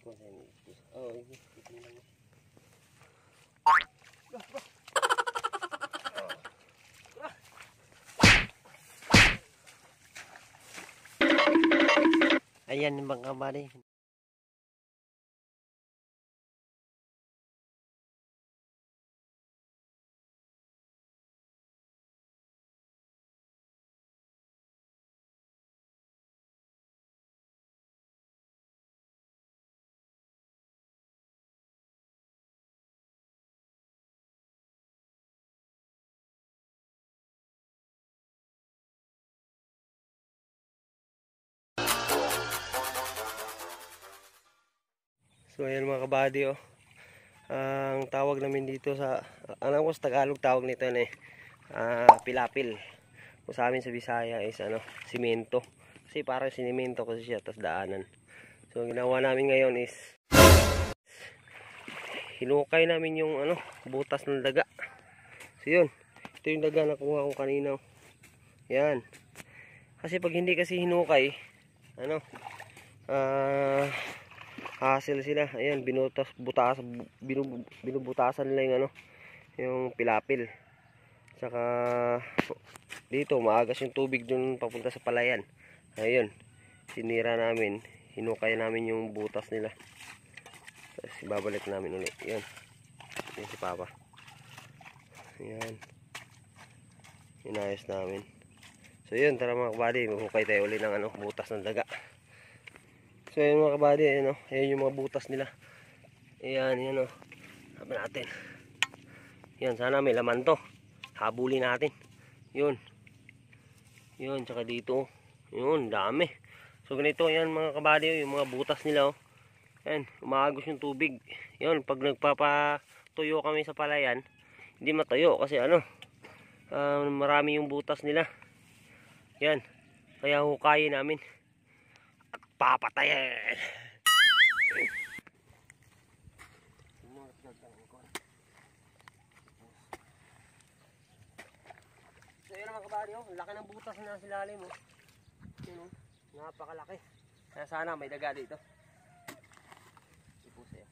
Kung saan. Oo, oh, ipus lang. Ayan yung mga kabady. So ayan mga kabady oh. Ang tawag namin dito sa alam ko sa Tagalog tawag nito ano eh. ah, pilapil. Kung sa amin sa Bisaya is ano, simento. Kasi parang sinimento kasi siya tas daanan. So ginawa namin ngayon is hinukay namin yung ano, butas ng daga. So yun. Ito yung daga na kuha ko kanina. oh. Yan. Kasi pag hindi kasi hinukay, ano, ah hassle sila. Ayan, binutas, butas, binu, binubutasan nila yung ano, yung pilapil. Saka dito, maagas yung tubig dun papunta sa palayan. Ayun, sinira namin, hinukay namin yung butas nila. Tapos ibabalik namin ulit. Yan. Yan si Papa. Yan. Inayos namin. So yun, tara mga kabady, maghukay tayo ulit ng ano, butas ng daga. So yun mga kabady, ayan o. Ayan yung mga butas nila. Ayan, yan o. Sabi natin. Yan, sana may laman to. Habulin natin. Yun. Yun, tsaka dito. Yun, dami. So ganito yan mga kabady, yung mga butas nila o. Yan, umaagos yung tubig. Yun, pag nagpapatuyo kami sa palayan, hindi matayo kasi ano, ah, marami yung butas nila. Yan, kaya hukayin namin papatayin. So yun mga kabari, oh. laki ng butas na nasa ilalim. Oh. Yun, oh. Napakalaki. Kaya sana may daga dito. Ipuse.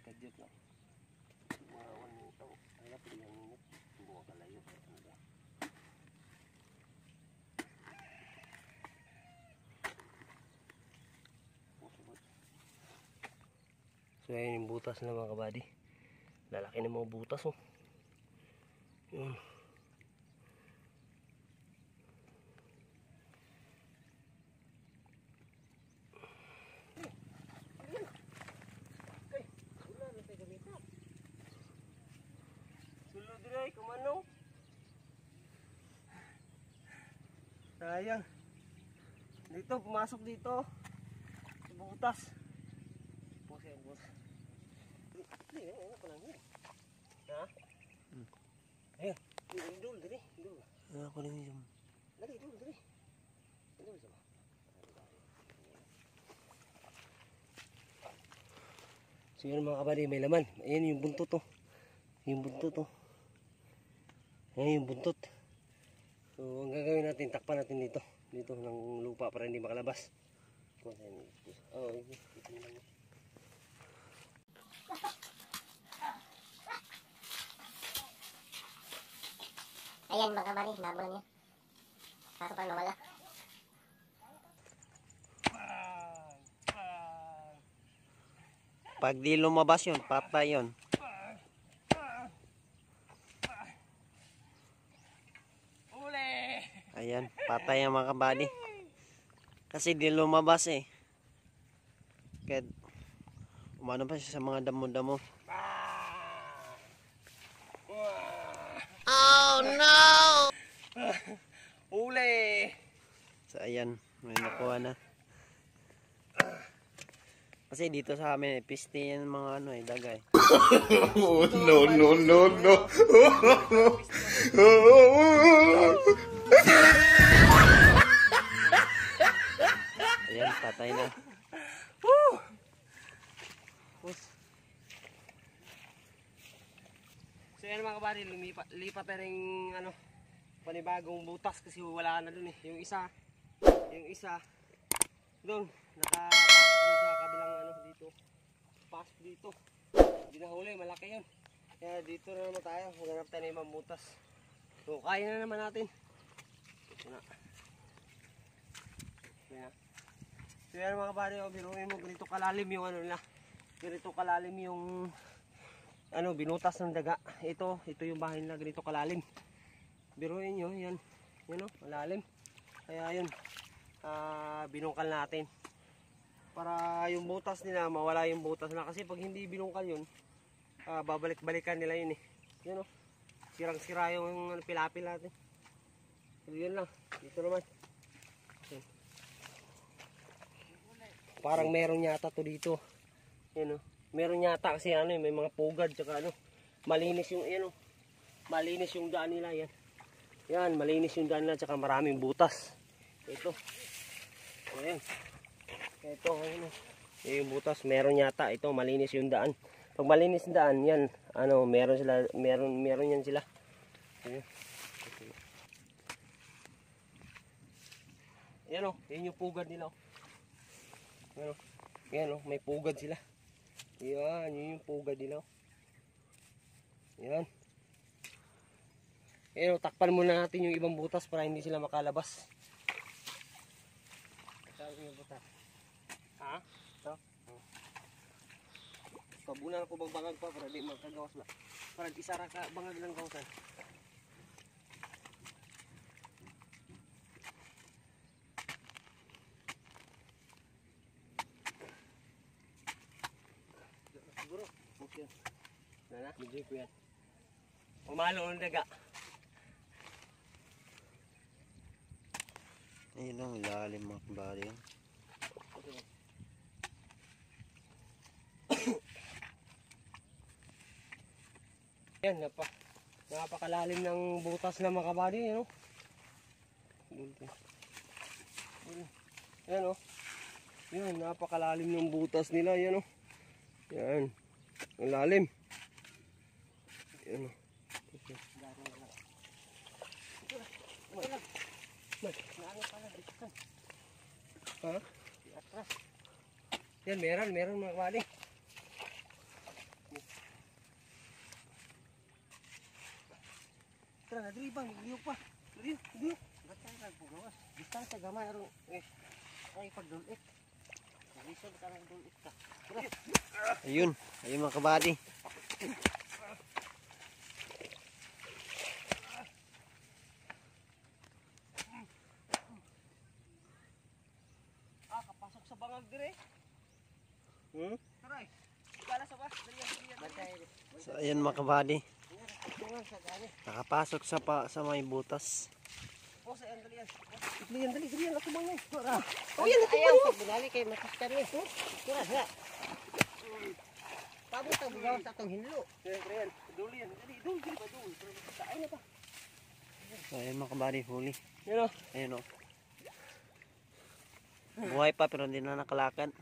Ikadyot lang. 1 minuto. Ay, napili ang minute. Buwa So ayan yung butas na mga kabady. Lalaki ng mga butas oh. Yun. Sulod rin, kumano? Sayang. Dito, pumasok dito. Sa butas. Puse ang Hindi, ano ko lang yun. Ha? Ayun. Idol, dali. Idol. Ako rin yung Dali, idol, dali. Idol, sama. So yun mga kabali, may laman. Ayan yung buntot to. Yung buntot to. Ayan yung buntot. So ang gagawin natin, takpan natin dito. Dito ng lupa para hindi makalabas. Kung saan ipus. Oo, oh, ipus. Ayan mga kabari, nabol niya. Kaso parang nawala. Pag di lumabas yun, patay yun. Ayan, patay ang mga kabady. Kasi di lumabas eh. Kaya, umano pa siya sa mga damo-damo. Uli! So, ayan, may nakuha na. Kasi dito sa amin, eh, piste yan mga ano eh, dagay. Oh, no, no, no, no. Ayan, patay na. So yan mga kabari, lumipat, lipat na rin ano, panibagong butas kasi wala na dun eh. Yung isa, yung isa, doon, nakapasok dun sa kabilang ano, pumasok dito. Hindi na huli, malaki yun. Kaya dito na naman tayo, maghanap tayo ng ibang butas. So, kaya na naman natin. Ito na. Ito na. So yan mga bari, oh, biruin mo, ganito kalalim yung ano nila. Ganito kalalim yung ano, binutas ng daga. Ito, ito yung bahay nila, ganito kalalim. Biruin nyo, yan. Yan o, malalim. Kaya yun, ah, binungkal natin. Para yung butas nila, mawala yung butas na. Kasi pag hindi binungkal yun, ah, babalik-balikan nila yun eh. Yan o, sirang-sira yung ano, pilapil natin. So yun lang, dito naman. Yan. Parang meron yata to dito. Yan o. Meron yata kasi ano eh, may mga pugad tsaka ano. Malinis yung yan o. Malinis yung daan nila yan. Yan, malinis yung daan nila tsaka maraming butas. Ito. Ayan. Ito, ayun o. Yan yung butas, meron yata ito, malinis yung daan. Pag malinis yung daan, yan, ano, meron sila, meron, meron yan sila. Ayan. Yan o, yung pugad nila o. Yan may pugad sila. Yan, yun yung pugad nila o. Yan. Yan o, takpan muna natin yung ibang butas para hindi sila makalabas. Saan yung butas? Ha? Ito? Oh. Pabunan ko bang bangag pa para di makagawas ba? Para di isara ka bangag ng gawasan. Siguro. Okay. Medyo ko yan. Umalo ng daga. Ayun ang ilalim mga kabady. oh. Yan, napa, napakalalim ng butas na mga kabady, ano? Yan, oh. Yan, napakalalim ng butas nila, yan, oh. Yan. Ang lalim. Yan, oh. Ha? Yan, meron, meron mga kabady. Tara, dali bang, liyo pa. Liyo, liyo. Basta ka pugawas. Distansya gamay aron eh ay pagdulit. Ayun, ayun mga kabady. Ah, kapasok sa bangag dire. Hmm? Tara. Kala sa bas, dali yan, dali yan. So, ayun mga kabady. Nakapasok sa pa sa may butas. O sa yan, dali yan. Dali yan, dali, dali yan, ako. Tara. Oh, yan, ako bangay. Pag binali kay makastan ni. Kira ha. Pabot ang bugaw sa atong hinlo. Yan, dali yan. Duli yan, dali, duli, duli pa, duli. Saan na pa? So, ayun mga kabady, huli. Yan o. Ayun o. Buhay pa pero hindi na nakalakad.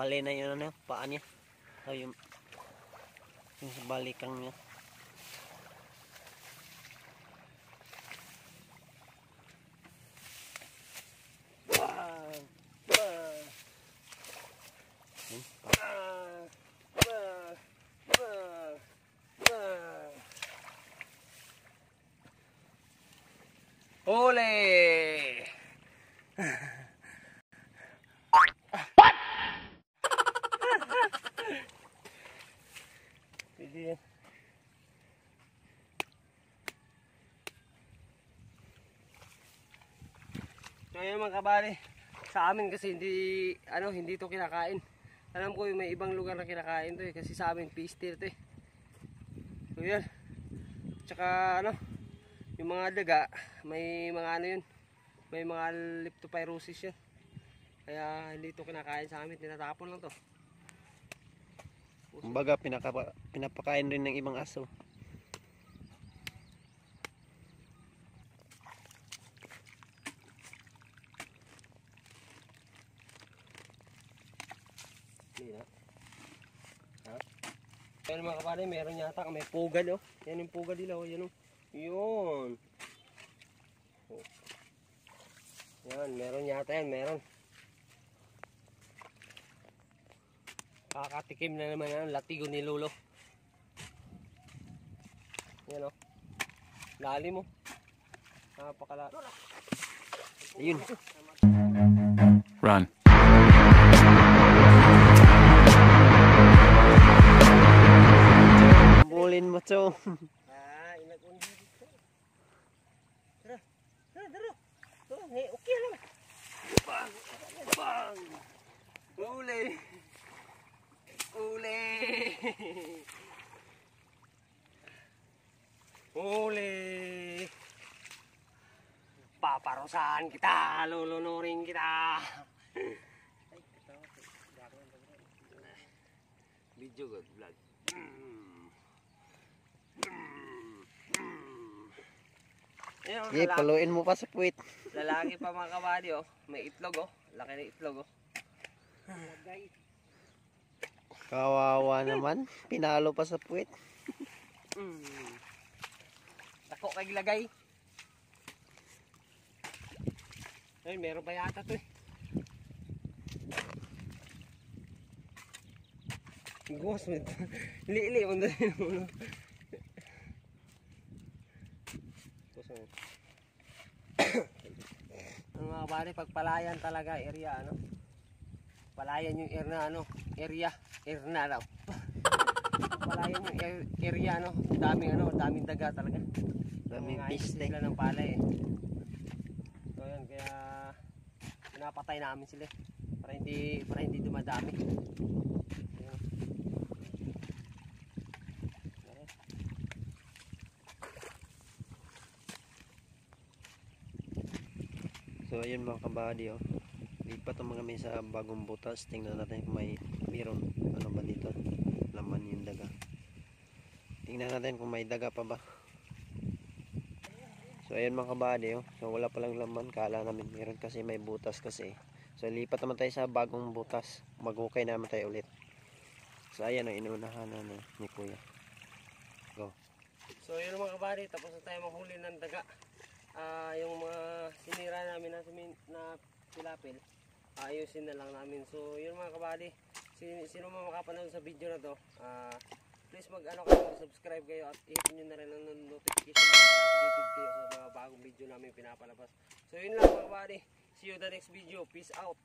Bali na yun ano, paa niya. O yung, yung balikang niya. Kabali, sa amin kasi hindi, ano, hindi to kinakain. Alam ko yung may ibang lugar na kinakain to eh, kasi sa amin pistil to eh. So yun. Tsaka ano, yung mga daga, may mga ano yun, may mga leptopyrosis yun. Kaya hindi to kinakain sa amin, tinatapon lang to. Kumbaga pinaka, pinapakain rin ng ibang aso. Na. Ha? Yan mga kapatid, meron yata, may pugad oh. Yan yung pugad nila oh, yan oh. Yun. Oh. Yan, meron yata yan, meron. Kakatikim na naman ang latigo ni Lolo. Yan o. Lalim mo. Napakala. Ayun. Run. Bulin mo, Chong. Ah, ilag undi dito. Tara. Tara, tara. Ngay, okay lang. Bang! Bang! Uli! Uli! Uli! Paparusahan kita! Lulunurin kita! Video good vlog. Ayun, Sige, lalaki, paluin mo pa sa puwit. lalaki pa mga kabady oh. May itlog oh. Laki ng itlog oh. Kawawa naman. Pinalo pa sa puwit. Mm. Tako kay gilagay. Ay, meron pa yata to eh. Ito. Li-li mo na rin mo. Guwas mo. Bari, pagpalayan talaga, area ano. Palayan yung area ano, area, area daw. Palayan yung ar- area ano, daming ano, daming daga talaga. Daming piste. sila ng palay eh. So yan, kaya pinapatay namin sila eh. para hindi para hindi dumadami. So ayun mga kabady oh. Lipat naman kami sa bagong butas. Tingnan natin kung may meron ano ba dito. Laman yung daga. Tingnan natin kung may daga pa ba. So ayun mga kabady oh. So wala palang laman. Kala namin meron kasi may butas kasi. So lipat naman tayo sa bagong butas. Maghukay naman tayo ulit. So ayan ang inunahan na ni, ni kuya. So yun mga kabari, tapos na tayo mahuli ng daga. Ah, yung mga sinira namin na, na tilapil, ayusin na lang namin. So yun mga kabari, sino, sino man makapanood sa video na to, ah, please mag ano kayo, subscribe kayo at i-hit nyo na rin ang notification para updated kayo sa mga bagong video namin pinapalabas. So yun lang mga kabari, see you the next video, peace out.